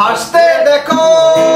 हंसते देखो